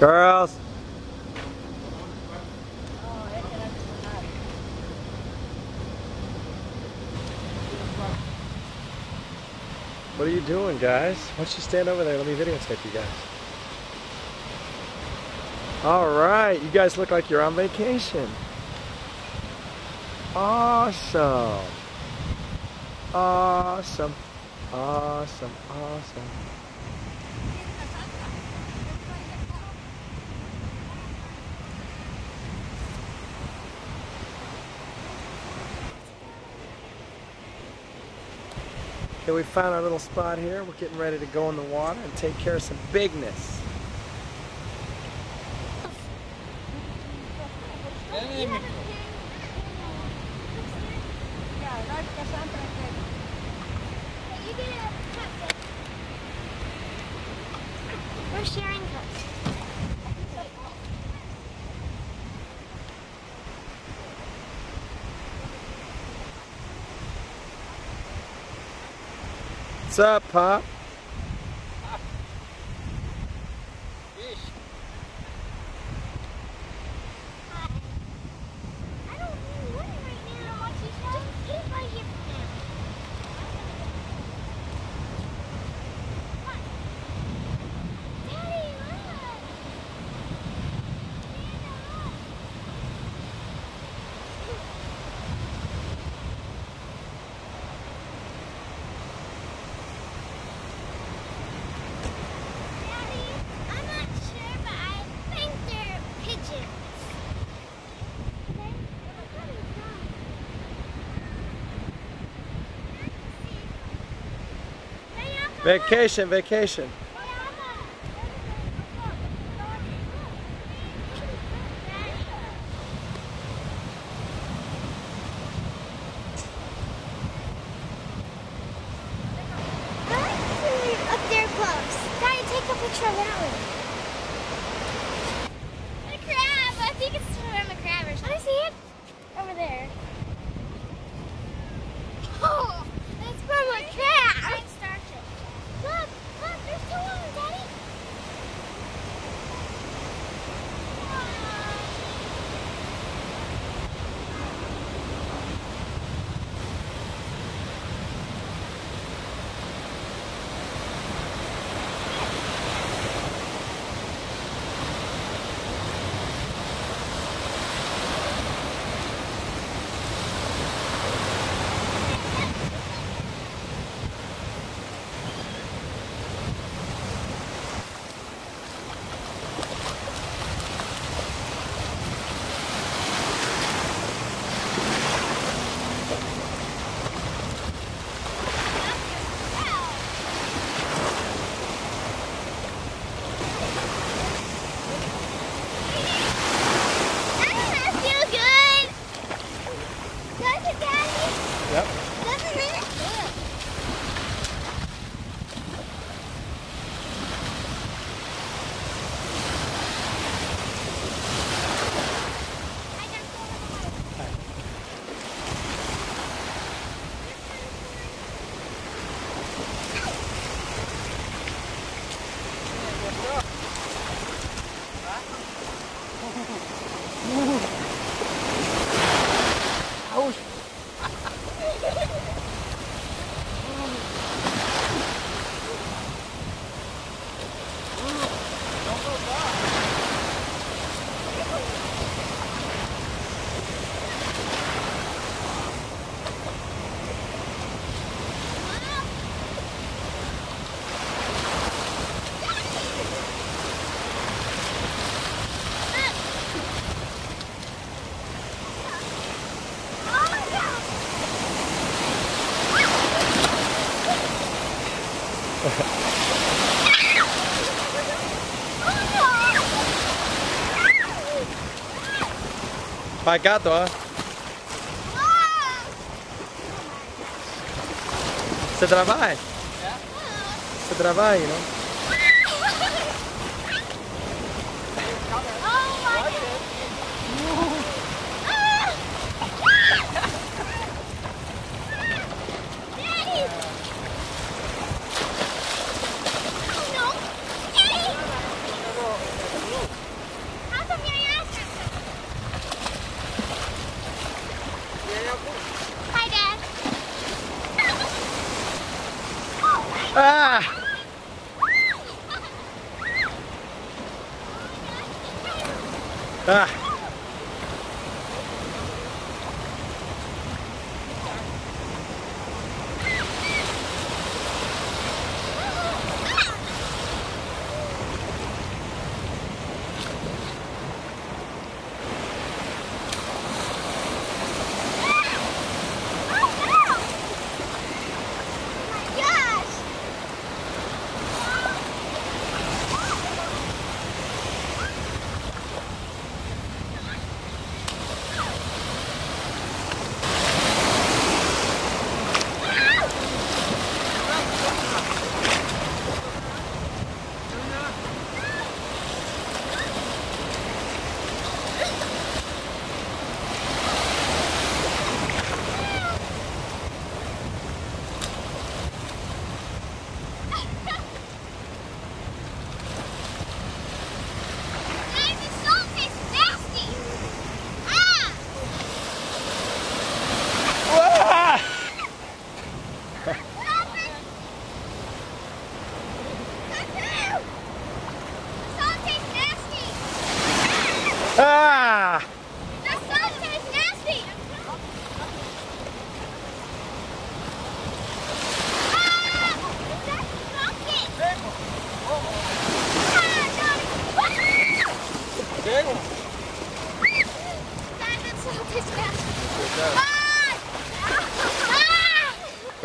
Girls. What are you doing, guys? Why don't you stand over there? Let me videotape you guys. All right, you guys look like you're on vacation. Awesome. Awesome. Awesome. Awesome. Okay, we found our little spot here. We're getting ready to go in the water and take care of some bigness. We're sharing cups. What's up, Pop? I don't know what right now. Just eat right here for now. Daddy, look. Daddy, I'm not sure, but I think they're pigeons. Vacation, vacation. Up there close. Daddy, take a picture of that one. A crab. I think it's from a crab or something. I see it. Over there. Oh, that's from a crab. Look, look, there's two of them, Daddy. Doesn't that feel good? Does it, Daddy? Yep. Vai cá, ó. Você trabalha? Você trabalha, não? 哎哎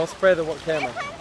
Don't spray the what camera.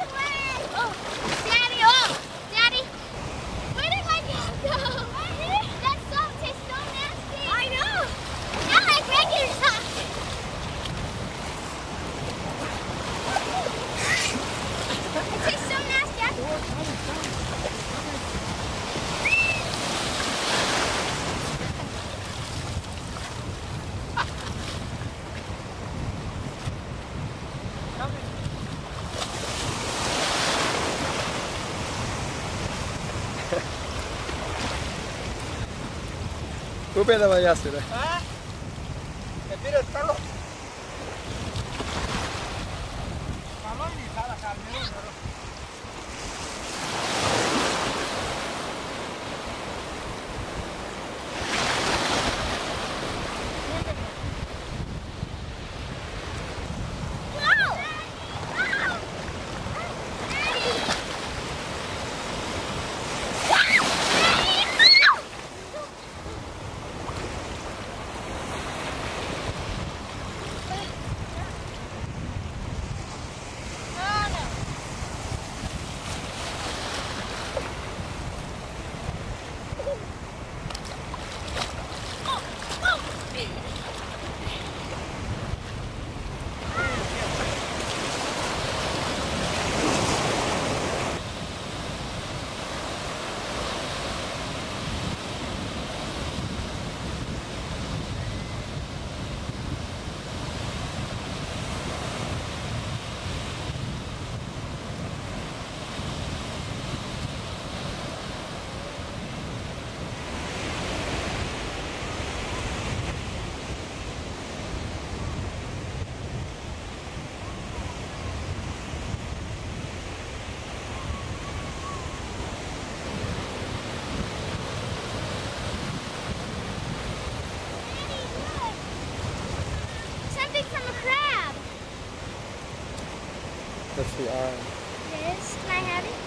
Πού πήρε τα μαλλιά σου ρε. Ε, πήρε καλό. Καλό είναι η θάλασσα, the arm. Is. Can I have it?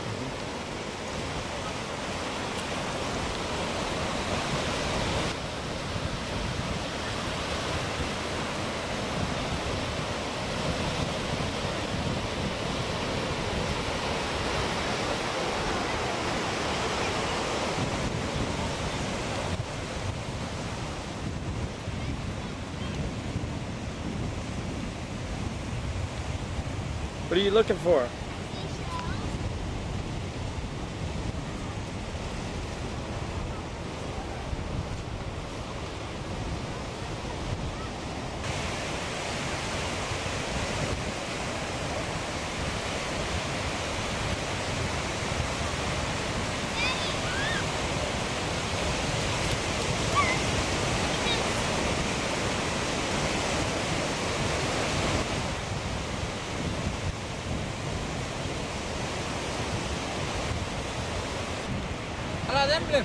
What are you looking for? Emblem.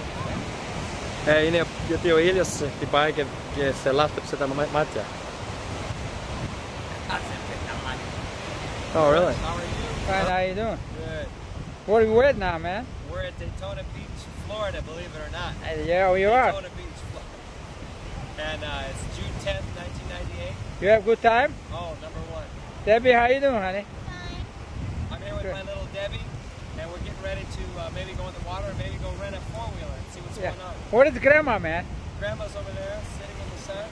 Eh, ini jo tio Iljas di bike que se lastab sitä ma- matja. Oh, really? How are you? Fine, how you doing? Good. Where are you at now, man? We're at Daytona Beach, Florida, believe it or not. Uh, Yeah, we you are. Daytona Beach, Florida. And uh, it's June 10th, 1998. You have a good time? Oh, number one. Debbie, how you doing, honey? Fine. I'm here with Good. my little Debbie, and we're getting ready to uh, maybe go in the water and maybe go rent a four wheeler and see what's Yeah. going on. Where is grandma, man? Grandma's over there sitting in the sun.